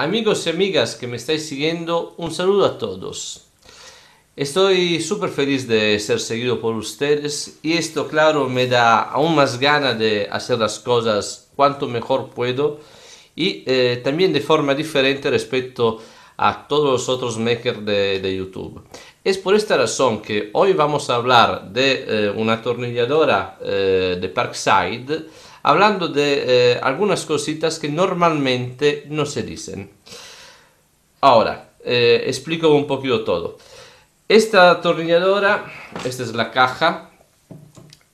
Amigos y amigas que me estáis siguiendo, un saludo a todos. Estoy súper feliz de ser seguido por ustedes y esto claro me da aún más ganas de hacer las cosas cuanto mejor puedo y eh, también de forma diferente respecto a todos los otros makers de, YouTube. Es por esta razón que hoy vamos a hablar de eh, una atornilladora eh, de Parkside, hablando de algunas cositas que normalmente no se dicen. Ahora, explico un poquito todo. Esta atornilladora, esta es la caja,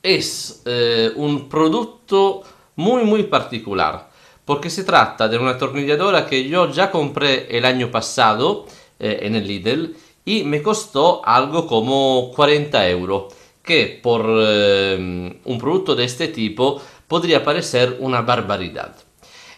es eh, un producto muy muy particular porque se trata de una atornilladora que yo ya compré el año pasado eh, en el Lidl y me costó algo como 40 euros que por eh, un producto de este tipo podría parecer una barbaridad.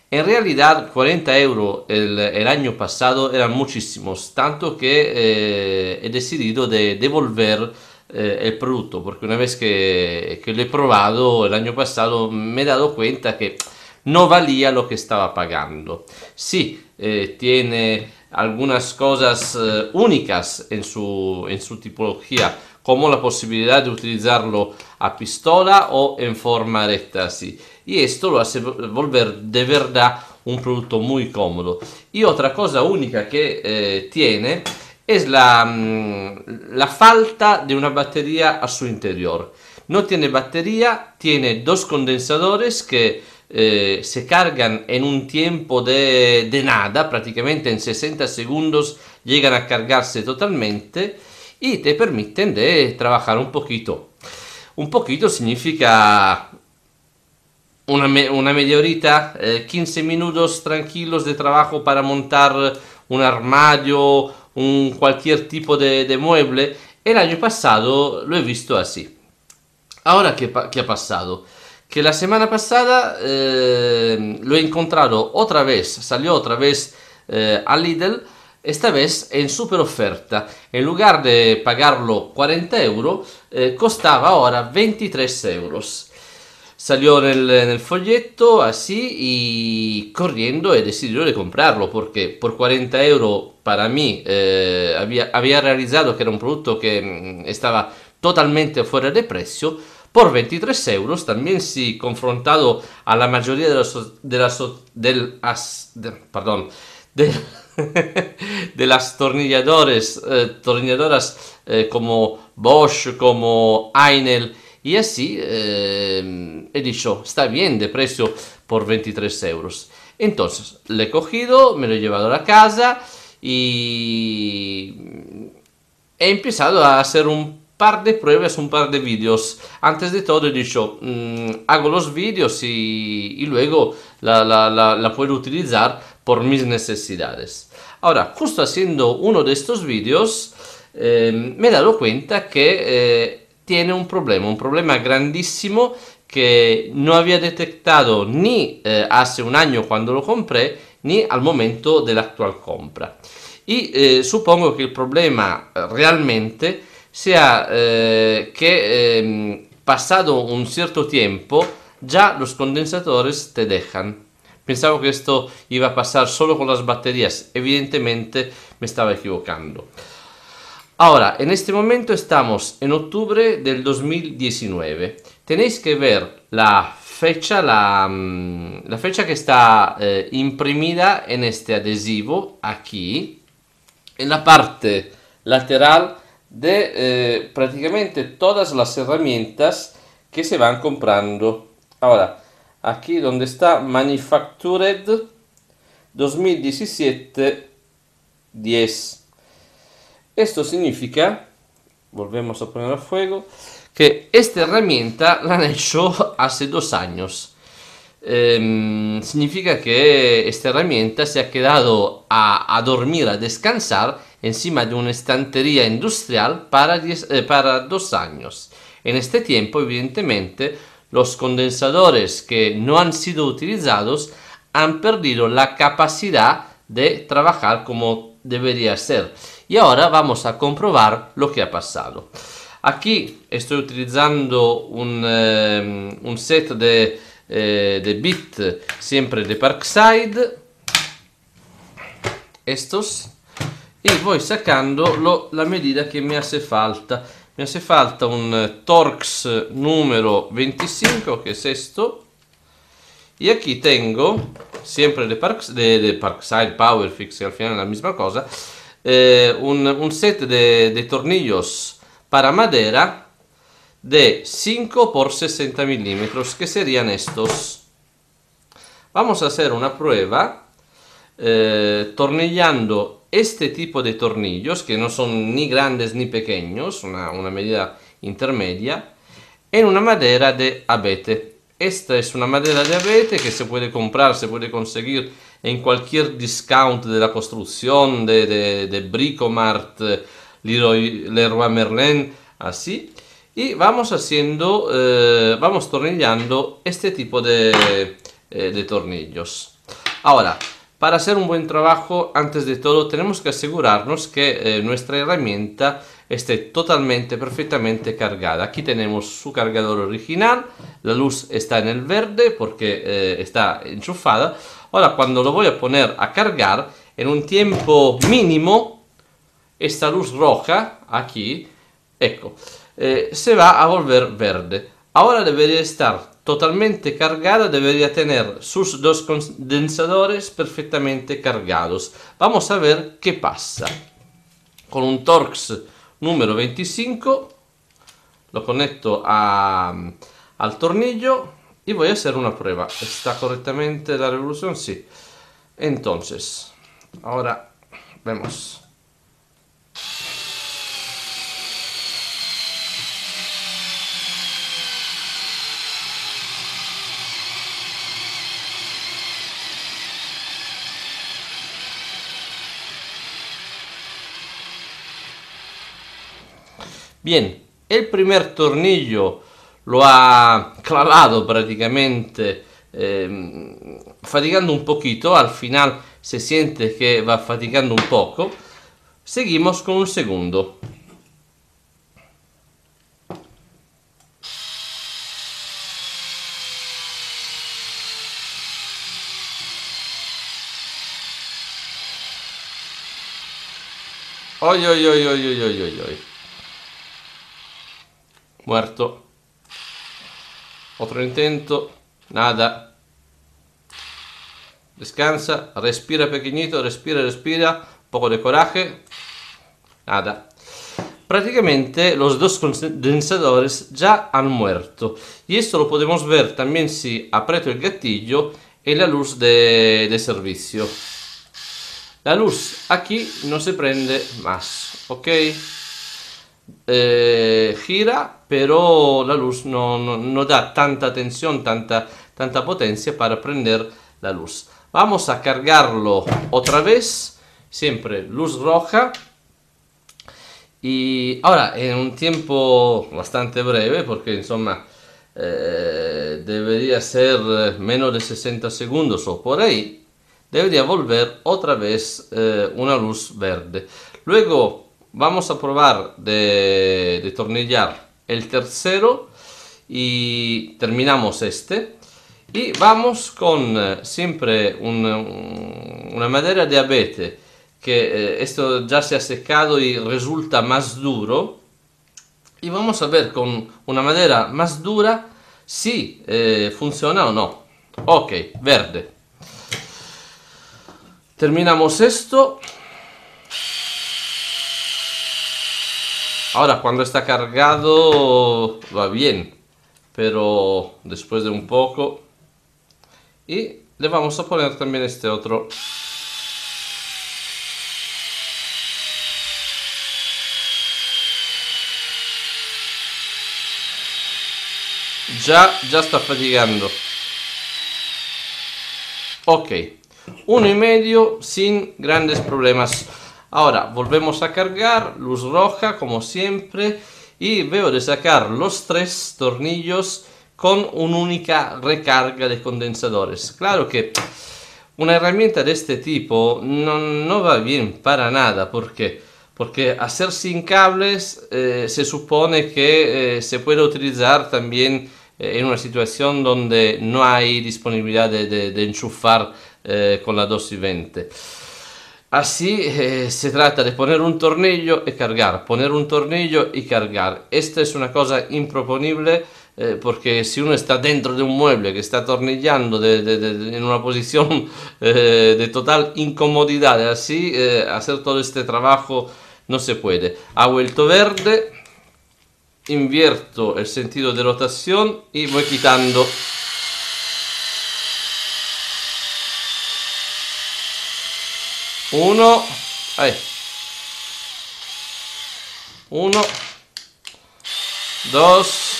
En realidad 40 euros el, año pasado eran muchísimos, tanto que eh, he decidido de devolver eh, el producto, porque una vez que, que, lo he probado el año pasado me he dado cuenta que no valía lo que estaba pagando. Sí, eh, tiene algunas cosas únicas en su, en su tipología, como la posibilidad de utilizarlo a pistola o en forma recta así y esto lo hace volver de verdad un producto muy cómodo. Y otra cosa única que eh, tiene es la, mm, la falta de una batería a su interior. No tiene batería, tiene dos condensadores que eh, se cargan en un tiempo de, de, nada, prácticamente en 60 segundos llegan a cargarse totalmente y te permiten de trabajar un poquito. Un poquito significa una, una media horita, 15 eh, minutos tranquilos de trabajo para montar un armario, un cualquier tipo de, mueble. El año pasado lo he visto así. Ahora, ¿qué, qué ha pasado? Que la semana pasada eh, lo he encontrado otra vez, salió otra vez eh, a Lidl, esta vez en super oferta. En lugar de pagarlo 40 euros, costaba ahora 23 euros. Salió en el, folleto así y corriendo he decidido de comprarlo porque por 40 euros para mí eh, había, realizado que era un producto que mm, estaba totalmente fuera de precio. Por 23 euros también si confrontado a la mayoría de los, de del, perdón, de, de las tornilladores, eh, tornilladoras eh, como Bosch, como Einel, y así eh, he dicho, está bien de precio por 23 euros. Entonces, le he cogido, me lo he llevado a la casa y he empezado a hacer un par de pruebas, un par de vídeos. Antes de todo he dicho, mm, hago los vídeos y, luego la, puedo utilizar por mis necesidades. Ahora, justo haciendo uno de estos vídeos, eh, me he dado cuenta que eh, tiene un problema, un problema grandísimo que no había detectado ni eh, hace un año cuando lo compré, ni al momento de la actual compra. Y supongo que el problema realmente sea que em, pasado un cierto tiempo ya los condensadores te dejan. Pensaba que esto iba a pasar solo con las baterías, evidentemente me estaba equivocando. Ahora, en este momento estamos en octubre del 2019. Tenéis que ver la fecha, la, mm, la fecha que está eh, imprimida en este adhesivo aquí, en la parte lateral de eh, prácticamente todas las herramientas que se van comprando. Ahora, aquí donde está Manufactured 2017 10 esto significa, volvemos a poner a fuego, que esta herramienta la han hecho hace dos años. Em, significa que esta herramienta se ha quedado a, dormir, a descansar encima de una estantería industrial para, eh, para dos años. En este tiempo, evidentemente, los condensadores que no han sido utilizados han perdido la capacidad de trabajar como debería ser. Y ahora vamos a comprobar lo que ha pasado. Aquí estoy utilizando un, eh, un set de, eh, de bit siempre de Parkside. estos y voy sacando la medida que me hace falta. Me hace falta un Torx número 25, que es esto. Y aquí tengo, siempre de, Park, de, de Parkside Powerfix, que al final es la misma cosa, eh, un, un, set de, tornillos para madera de 5 por 60 milímetros, que serían estos. Vamos a hacer una prueba eh, tornillando este tipo de tornillos, que no son ni grandes ni pequeños, una, una medida intermedia, en una madera de abete. Esta es una madera de abete que se puede comprar, se puede conseguir en cualquier discount de la construcción, de, de, de Bricomart, Leroy, Merlin, así. Y vamos haciendo, eh, vamos tornillando este tipo de, eh, de tornillos. Ahora, para hacer un buen trabajo, antes de todo, tenemos que asegurarnos que eh, nuestra herramienta esté totalmente, perfectamente cargada. Aquí tenemos su cargador original, la luz está en el verde porque eh, está enchufada. Ahora, cuando lo voy a poner a cargar, en un tiempo mínimo, esta luz roja, aquí, ecco, eh, se va a volver verde. Ahora debería estar totalmente cargada debería tener sus dos condensadores perfectamente cargados. Vamos a ver qué pasa. Con un Torx número 25 lo conecto al tornillo y voy a hacer una prueba. ¿Está correctamente la revolución? Sí. Entonces, ahora vemos. Bien, el primer tornillo lo ha clavado prácticamente eh, fatigando un poquito, al final se siente que va fatigando un poco. Seguimos con un segundo. Oy, oy, oy, oy, oy, oy, oy, oy. Muerto. Otro intento. Nada. Descansa. Respira pequeñito. Respira, respira. Un poco de coraje. Nada. Prácticamente los dos condensadores ya han muerto. Y esto lo podemos ver también si aprieto el gatillo en la luz de, de servicio. La luz aquí no se prende más. ¿Ok? Eh, gira, pero la luz no, no, da tanta tensión, tanta, tanta potencia para prender la luz. Vamos a cargarlo otra vez, siempre luz roja. Y ahora en un tiempo bastante breve, porque insomma eh, debería ser menos de 60 segundos o por ahí, debería volver otra vez eh, una luz verde. Luego Vamos a probar de, tornillar el tercero y terminamos este. Y vamos con eh, siempre un, un, una madera de abete que eh, esto ya se ha secado y resulta más duro. Y vamos a ver con una madera más dura si eh, funciona o no. Ok, verde. Terminamos esto. Ahora, cuando está cargado va bien, pero después de un poco... Y le vamos a poner también este otro. Ya, ya está fatigando. Ok, uno y medio sin grandes problemas. Ahora volvemos a cargar, luz roja como siempre y veo de sacar los tres tornillos con una única recarga de condensadores. Claro que una herramienta de este tipo no, no va bien para nada porque porque hacer sin cables eh, se supone que eh, se puede utilizar también eh, en una situación donde no hay disponibilidad de, de, enchufar con la 220. Así eh, se trata de poner un tornillo y cargar, poner un tornillo y cargar. Esta es una cosa improponible eh, porque si uno está dentro de un mueble que está atornillando de, de, de, en una posición eh, de total incomodidad, así eh, hacer todo este trabajo no se puede. Hago el verde, invierto el sentido de rotación y voy quitando uno, ahí. uno, dos,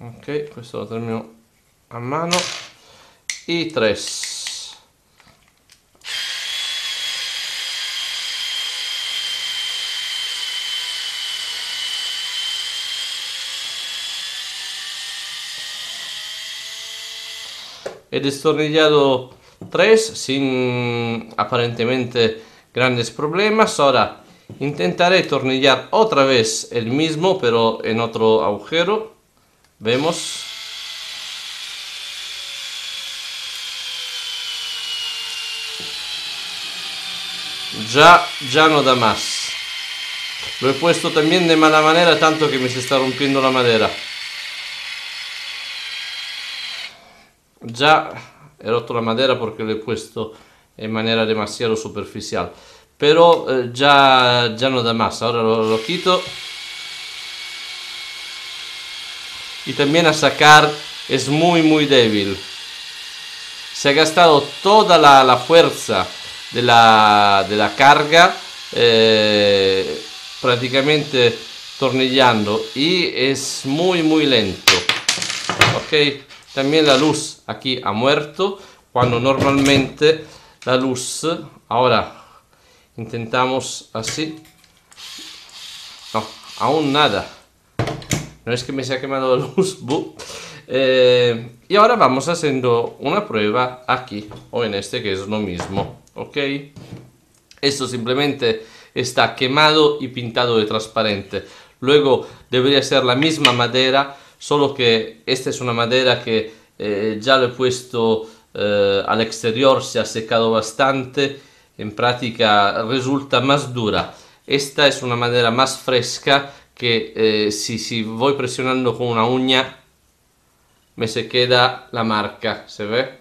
ok questo lo termino a mano. I 3 he destornillado 3 sin aparentemente grandes problemas ahora intentaré tornillar otra vez el mismo pero en otro agujero Vemos. Ya, ya no da más. Lo he puesto también de mala manera tanto que me se está rompiendo la madera. Ya he roto la madera porque lo he puesto en manera demasiado superficial. Pero eh, ya, ya no da más. Ahora lo, lo quito. y también a sacar es muy muy débil. Se ha gastado toda la, la fuerza de la, de la carga eh, prácticamente tornillando y es muy muy lento. Ok, también la luz aquí ha muerto cuando normalmente la luz, ahora intentamos así, no, aún nada no es que me se ha quemado la luz, eh, y ahora vamos haciendo una prueba aquí, o en este que es lo mismo, ¿ok? Esto simplemente está quemado y pintado de transparente. Luego debería ser la misma madera, solo que esta es una madera que eh, ya lo he puesto eh, al exterior, se ha secado bastante, en práctica resulta más dura. Esta es una madera más fresca que eh, si, si voy presionando con una uña me se queda la marca, ¿se ve?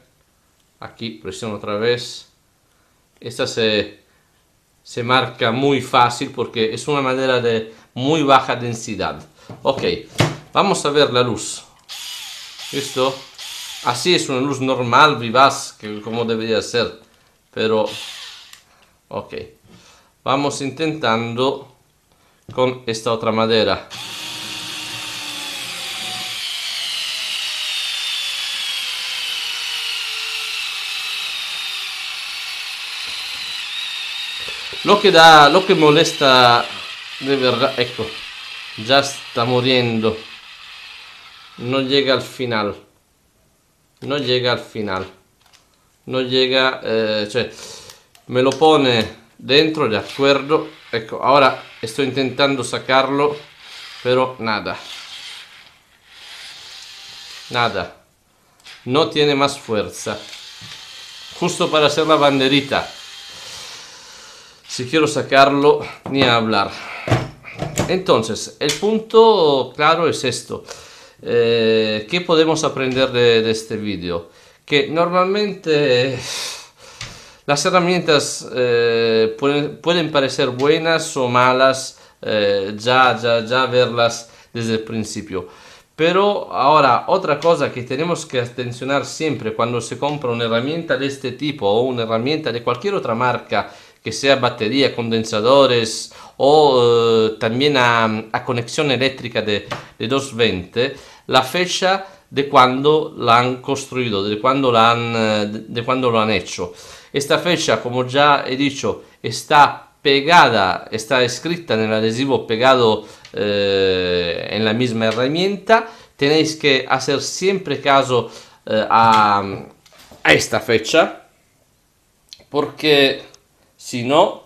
Aquí presiono otra vez. Esta se, se marca muy fácil porque es una madera de muy baja densidad. Ok, vamos a ver la luz. ¿Listo? Así es una luz normal, vivaz, que como debería ser. Pero, ok. Vamos intentando con esta otra madera. Lo que da, lo que molesta de verdad, ecco, ya está muriendo. No llega al final. No llega al final. No llega, eh, me lo pone dentro, de acuerdo. Ecco, ahora estoy intentando sacarlo, pero nada. Nada. No tiene más fuerza. Justo para hacer la banderita. Si quiero sacarlo, ni hablar. Entonces, el punto claro es esto. Eh, ¿Qué podemos aprender de, este vídeo? Que normalmente las herramientas eh, pueden, parecer buenas o malas, eh, ya, ya, ya verlas desde el principio. Pero ahora, otra cosa que tenemos que atencionar siempre cuando se compra una herramienta de este tipo o una herramienta de cualquier otra marca, que sea batería, condensadores o eh, también a, a, conexión eléctrica de, de 220, la fecha de cuando la han construido, de cuando, la han, de, de cuando lo han hecho. Esta fecha, como ya he dicho, está pegada, está escrita en el adhesivo pegado eh, en la misma herramienta. Tenéis que hacer siempre caso eh, a, a, esta fecha, porque si no,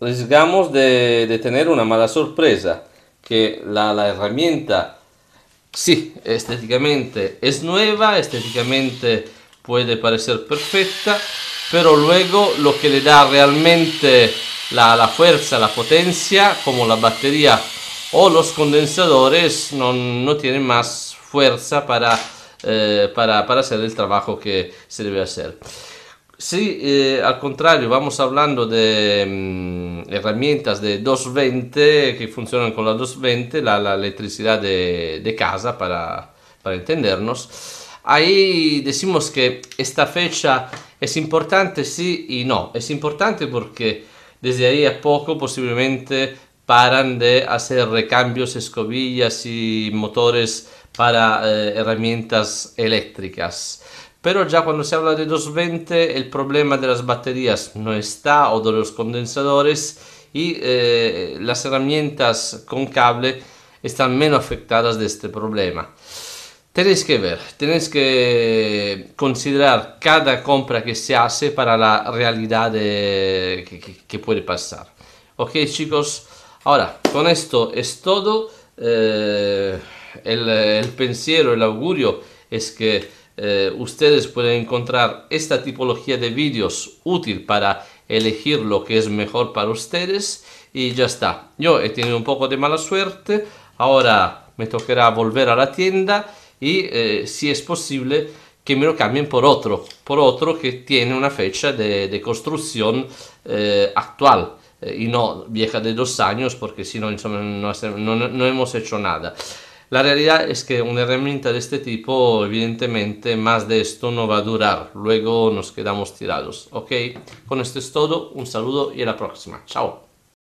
arriesgamos de, de tener una mala sorpresa, que la, la herramienta, sí, estéticamente es nueva, estéticamente puede parecer perfecta, pero luego lo que le da realmente la, la fuerza, la potencia, como la batería o los condensadores, no, no tienen más fuerza para, eh, para, para hacer el trabajo que se debe hacer. Si eh, al contrario vamos hablando de mm, herramientas de 220 que funcionan con la 220, la, la electricidad de, de casa para, para, entendernos, ahí decimos que esta fecha es importante sí y no. Es importante porque desde ahí a poco posiblemente paran de hacer recambios, escobillas y motores para eh, herramientas eléctricas pero ya cuando se habla de 220 el problema de las baterías no está o de los condensadores y eh, las herramientas con cable están menos afectadas de este problema. Tenéis que ver, tenéis que considerar cada compra que se hace para la realidad de, que, que, puede pasar. Ok chicos, ahora con esto es todo. Eh, el, el pensiero, el augurio es que eh, ustedes pueden encontrar esta tipología de vídeos útil para elegir lo que es mejor para ustedes y ya está. Yo he tenido un poco de mala suerte, ahora me tocará volver a la tienda y eh, si es posible que me lo cambien por otro, por otro que tiene una fecha de, de construcción eh, actual y no vieja de dos años porque si no, no, no hemos hecho nada. La realidad es que una herramienta de este tipo, evidentemente, más de esto no va a durar. Luego nos quedamos tirados. ¿Ok? Con esto es todo. Un saludo y a la próxima. Chao.